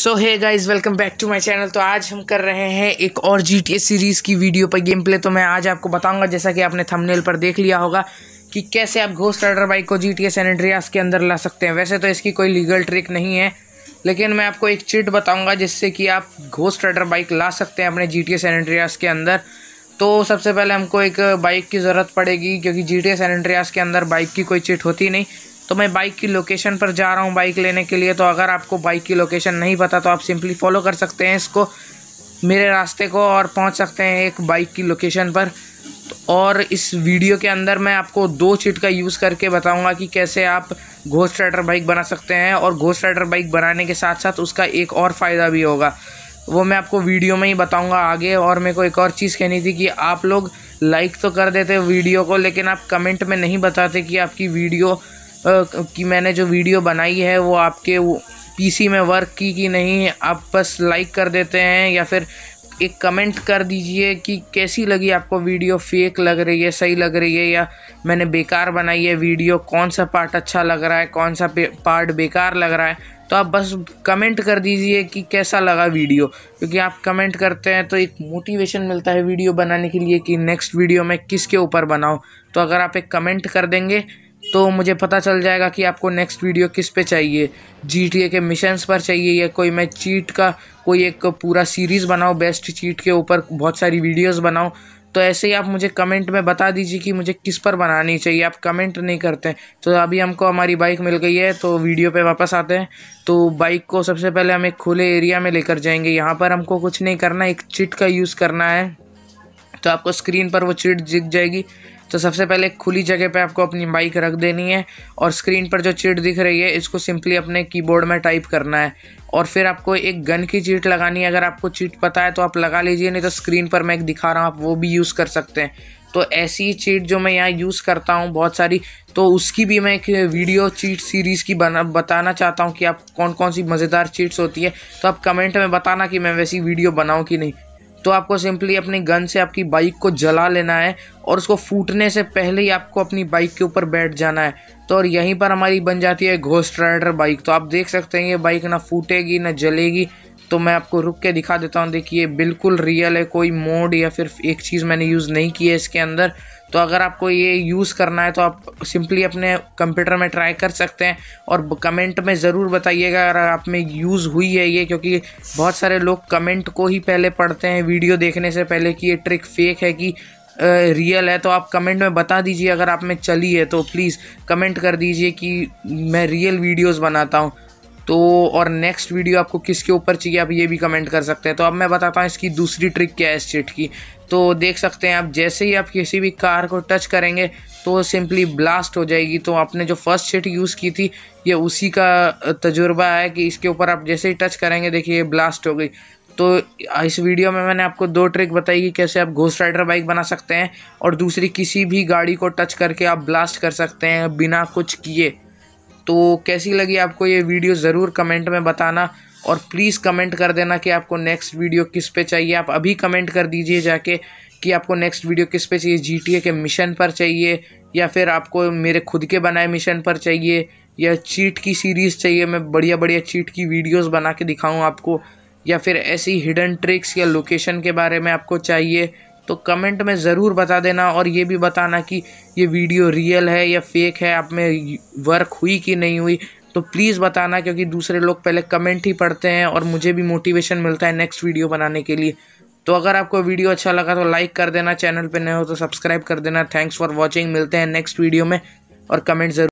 So hi guys welcome back to my channel तो आज हम कर रहे हैं एक और जी टी सीरीज़ की वीडियो पर गेम प्ले तो मैं आज आपको बताऊँगा, जैसा कि आपने थंबनेल पर देख लिया होगा, कि कैसे आप घोस्ट राइडर बाइक को जी टी एस एंड्रियास के अंदर ला सकते हैं। वैसे तो इसकी कोई लीगल ट्रिक नहीं है, लेकिन मैं आपको एक चिट बताऊँगा, जिससे कि आप घोस्ट राइडर बाइक ला सकते हैं अपने जी टी एस एंड्रियास के अंदर। तो सबसे पहले हमको एक बाइक की ज़रूरत पड़ेगी, क्योंकि जी टी एस एंड्रियास के अंदर बाइक की कोई चिट होती नहीं। तो मैं बाइक की लोकेशन पर जा रहा हूँ बाइक लेने के लिए तो अगर आपको बाइक की लोकेशन नहीं पता तो आप सिंपली फॉलो कर सकते हैं इसको, मेरे रास्ते को, और पहुँच सकते हैं एक बाइक की लोकेशन पर। तो और इस वीडियो के अंदर मैं आपको दो चिट का यूज़ करके बताऊँगा कि कैसे आप घोस्ट राइडर बाइक बना सकते हैं, और घोस्ट राइडर बाइक बनाने के साथ साथ उसका एक और फ़ायदा भी होगा। वो मैं आपको वीडियो में ही बताऊँगा आगे, और मेरे को एक और चीज़ कहनी थी कि आप लोग लाइक तो कर देते वीडियो को, लेकिन आप कमेंट में नहीं बताते कि आपकी वीडियो कि मैंने जो वीडियो बनाई है, वो आपके पीसी में वर्क की कि नहीं, आप बस लाइक कर देते हैं या फिर एक कमेंट कर दीजिए कि कैसी लगी आपको वीडियो फेक लग रही है, सही लग रही है, या मैंने बेकार बनाई है वीडियो, कौन सा पार्ट अच्छा लग रहा है, कौन सा पार्ट बेकार लग रहा है तो आप बस कमेंट कर दीजिए कि कैसा लगा वीडियो, क्योंकि आप कमेंट करते हैं तो एक मोटिवेशन मिलता है वीडियो बनाने के लिए कि नेक्स्ट वीडियो मैं किसके ऊपर बनाऊँ। तो अगर आप एक कमेंट कर देंगे तो मुझे पता चल जाएगा कि आपको नेक्स्ट वीडियो किस पे चाहिए। जीटीए के मिशंस पर चाहिए या कोई मैं चीट का कोई एक पूरा सीरीज़ बनाऊँ बेस्ट चीट के ऊपर बहुत सारी वीडियोस बनाऊँ तो ऐसे ही आप मुझे कमेंट में बता दीजिए कि मुझे किस पर बनानी चाहिए। आप कमेंट नहीं करते तो अभी हमको हमारी बाइक मिल गई है तो वीडियो पे वापस आते हैं। तो बाइक को सबसे पहले हम एक खुले एरिया में लेकर जाएँगे। यहाँ पर हमको कुछ नहीं करना, एक चिट का यूज़ करना है। तो आपको स्क्रीन पर वो चिट दिख जाएगी। तो सबसे पहले खुली जगह पे आपको अपनी बाइक रख देनी है और स्क्रीन पर जो चीट दिख रही है, इसको सिंपली अपने कीबोर्ड में टाइप करना है। और फिर आपको एक गन की चीट लगानी है। अगर आपको चीट पता है तो आप लगा लीजिए, नहीं तो स्क्रीन पर मैं एक दिखा रहा हूँ, आप वो भी यूज़ कर सकते हैं। तो ऐसी चीट जो मैं यहाँ यूज़ करता हूँ बहुत सारी तो उसकी भी मैं एक वीडियो चीट सीरीज़ की बना, बताना चाहता हूँ कि आप कौन कौन सी मज़ेदार चीट्स होती है। तो आप कमेंट में बताना कि मैं वैसी वीडियो बनाऊँ कि नहीं। तो आपको सिंपली अपनी गन से आपकी बाइक को जला लेना है और उसको फूटने से पहले ही आपको अपनी बाइक के ऊपर बैठ जाना है। तो और यहीं पर हमारी बन जाती है घोस्ट राइडर बाइक तो आप देख सकते हैं ये बाइक ना फूटेगी, ना जलेगी। तो मैं आपको रुक के दिखा देता हूँ। देखिए बिल्कुल रियल है, कोई मोड या फिर एक चीज़ मैंने यूज़ नहीं की है इसके अंदर। तो अगर आपको ये यूज़ करना है तो आप सिंपली अपने कंप्यूटर में ट्राई कर सकते हैं। और कमेंट में ज़रूर बताइएगा, अगर आप में यूज़ हुई है ये, क्योंकि बहुत सारे लोग कमेंट को ही पहले पढ़ते हैं वीडियो देखने से पहले कि ये ट्रिक फेक है कि रियल है तो आप कमेंट में बता दीजिए, अगर आप में चली है तो प्लीज़ कमेंट कर दीजिए कि मैं रियल वीडियोस बनाता हूँ। तो और नेक्स्ट वीडियो आपको किसके ऊपर चाहिए, आप ये भी कमेंट कर सकते हैं। तो अब मैं बताता हूँ इसकी दूसरी ट्रिक क्या है इस चिट की। तो देख सकते हैं आप, जैसे ही आप किसी भी कार को टच करेंगे तो सिंपली ब्लास्ट हो जाएगी। तो आपने जो फ़र्स्ट चिट यूज़ की थी, ये उसी का तजुर्बा है कि इसके ऊपर आप जैसे ही टच करेंगे, देखिए ये ब्लास्ट हो गई। तो इस वीडियो में मैंने आपको दो ट्रिक बताई कि कैसे आप घोस्ट राइडर बाइक बना सकते हैं और दूसरी किसी भी गाड़ी को टच करके आप ब्लास्ट कर सकते हैं बिना कुछ किए। तो कैसी लगी आपको ये वीडियो, ज़रूर कमेंट में बताना और प्लीज़ कमेंट कर देना कि आपको नेक्स्ट वीडियो किस पे चाहिए। आप अभी कमेंट कर दीजिए जाके कि आपको नेक्स्ट वीडियो किस पे चाहिए। जीटीए के मिशन पर चाहिए या फिर आपको मेरे खुद के बनाए मिशन पर चाहिए या चीट की सीरीज़ चाहिए। मैं बढ़िया बढ़िया चीट की वीडियोस बना के दिखाऊँ आपको या फिर ऐसी हिडन ट्रिक्स या लोकेशन के बारे में आपको चाहिए। तो कमेंट में ज़रूर बता देना और ये भी बताना कि ये वीडियो रियल है या फेक है, आप में वर्क हुई कि नहीं हुई। तो प्लीज़ बताना क्योंकि दूसरे लोग पहले कमेंट ही पढ़ते हैं और मुझे भी मोटिवेशन मिलता है नेक्स्ट वीडियो बनाने के लिए। तो अगर आपको वीडियो अच्छा लगा तो लाइक कर देना चैनल पे नए हो तो सब्सक्राइब कर देना। थैंक्स फॉर वॉचिंग मिलते हैं नेक्स्ट वीडियो में और कमेंट ज़रूर